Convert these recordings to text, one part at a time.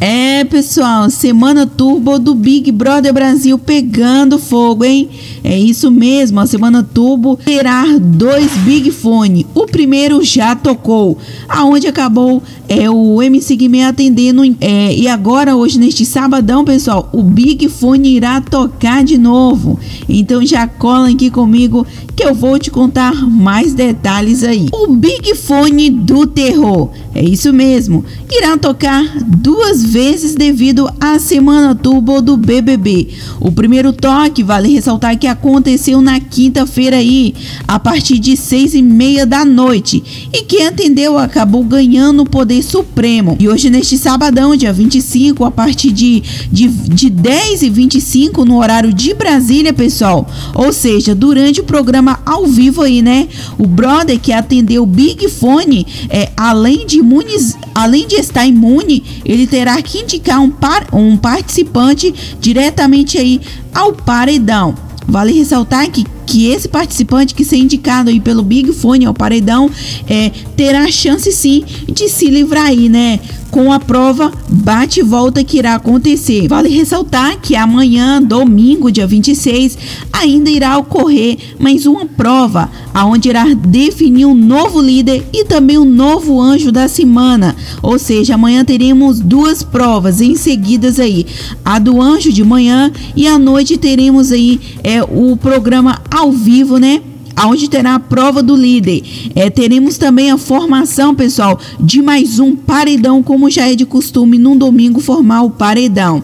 And É, pessoal, semana turbo do Big Brother Brasil pegando fogo, hein? É isso mesmo, a semana turbo terá dois Big Fone. O primeiro já tocou, aonde acabou é o MC Guimê atendendo. É, e agora, hoje, neste sabadão, pessoal, o Big Fone irá tocar de novo. Então já cola aqui comigo que eu vou te contar mais detalhes aí. O Big Fone do Terror, é isso mesmo, irá tocar duas vezes devido à semana turbo do BBB. O primeiro toque, vale ressaltar que aconteceu na quinta-feira aí, a partir de seis e meia da noite. E quem atendeu acabou ganhando o poder supremo. E hoje, neste sabadão, dia 25, a partir de, de, de 10 e 25 no horário de Brasília, pessoal. Ou seja, durante o programa ao vivo aí, né? O brother que atendeu Big Fone, é, além de imunes, além de estar imune, ele terá que indicar um, par, um participante diretamente aí ao paredão. Vale ressaltar que, que esse participante que ser indicado aí pelo Big Fone ao paredão é, terá chance sim de se livrar aí, né? com a prova bate e volta que irá acontecer. Vale ressaltar que amanhã, domingo, dia 26, ainda irá ocorrer mais uma prova, aonde irá definir um novo líder e também um novo anjo da semana. Ou seja, amanhã teremos duas provas em seguidas aí, a do anjo de manhã e à noite teremos aí é o programa ao vivo, né? onde terá a prova do líder. É, teremos também a formação, pessoal, de mais um paredão, como já é de costume, num domingo formar o paredão.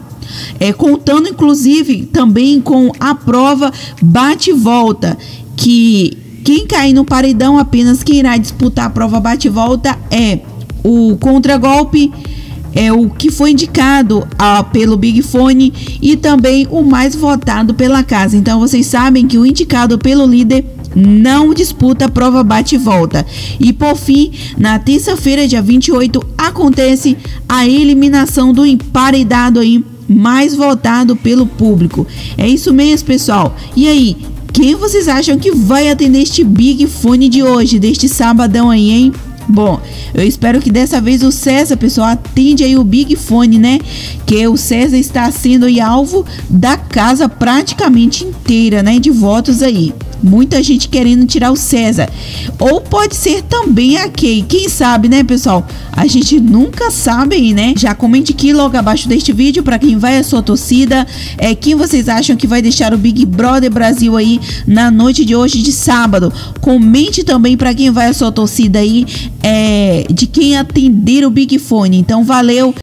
É, contando inclusive também com a prova bate e volta, que quem cair no paredão apenas quem irá disputar a prova bate e volta é o contragolpe é o que foi indicado a, pelo Big Fone e também o mais votado pela casa. Então vocês sabem que o indicado pelo líder não disputa a prova bate e volta. E por fim, na terça-feira, dia 28, acontece a eliminação do emparedado aí mais votado pelo público. É isso mesmo, pessoal. E aí, quem vocês acham que vai atender este Big Fone de hoje, deste sabadão aí, hein? Bom, eu espero que dessa vez o César, pessoal, atende aí o Big Fone, né? Que o César está sendo aí alvo da casa praticamente inteira, né? De votos aí. Muita gente querendo tirar o César. Ou pode ser também a Kay. Quem sabe, né, pessoal? A gente nunca sabe, né? Já comente aqui logo abaixo deste vídeo para quem vai a sua torcida. É quem vocês acham que vai deixar o Big Brother Brasil aí na noite de hoje de sábado. Comente também para quem vai a sua torcida aí é, de quem atender o Big Fone. Então valeu.